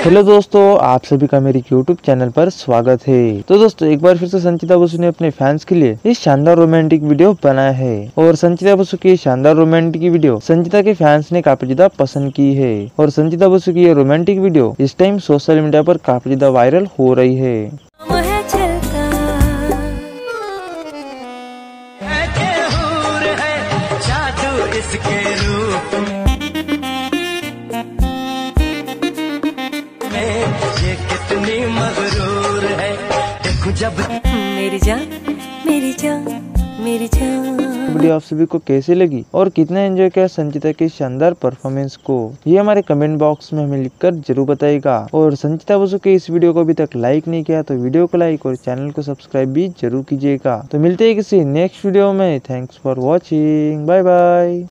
Hello दोस्तों आप सभी का मेरे यूट्यूब चैनल पर स्वागत है। तो दोस्तों एक बार फिर से संचिता बसु ने अपने फैंस के लिए इस शानदार रोमांटिक वीडियो बनाया है। और संचिता बसु की शानदार रोमांटिक वीडियो संचिता के फैंस ने काफ़ी ज़्यादा पसंद की है। और संचिता बसु की ये रोमांटिक वीडियो इस टाइम सोशल मीडिया पर काफ़ी ज़्यादा वायरल हो रही है। है है है इसके ये कितनी मगरूर है। देखो जब मेरी जान मेरी जान मेरी जान। वीडियो आप सभी को कैसे लगी और कितना एंजॉय किया संचिता की शानदार परफॉर्मेंस को ये हमारे कमेंट बॉक्स में हमें लिखकर ज़रूर बताएगा और संचिता बसु के इस वीडियो को अभी तक लाइक नहीं किया तो वीडियो को लाइक और चैनल को सब्सक्राइब भी ज़रूर कीजिएगा। तो मिलते हैं किसी नेक्स्ट वीडियो में। Thanks for watching bye bye